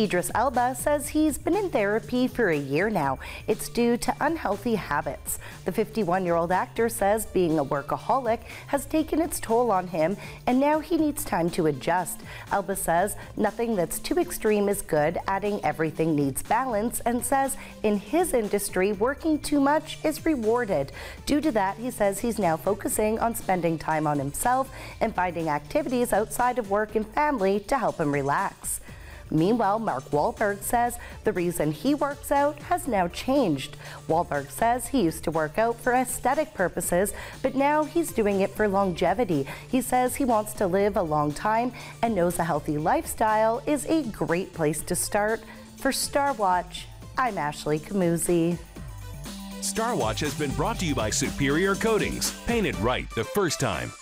Idris Elba says he's been in therapy for a year now. It's due to unhealthy habits. The 51 year old actor says being a workaholic has taken its toll on him and now he needs time to adjust. Elba says nothing that's too extreme is good, adding everything needs balance, and says in his industry, working too much is rewarded. Due to that, he says he's now focusing on spending time on himself and finding activities outside of work and family to help him relax. Meanwhile, Mark Wahlberg says the reason he works out has now changed. Wahlberg says he used to work out for aesthetic purposes, but now he's doing it for longevity. He says he wants to live a long time and knows a healthy lifestyle is a great place to start. For Star Watch, I'm Ashley Camuzzi. Star Watch has been brought to you by Superior Coatings. Painted right the first time.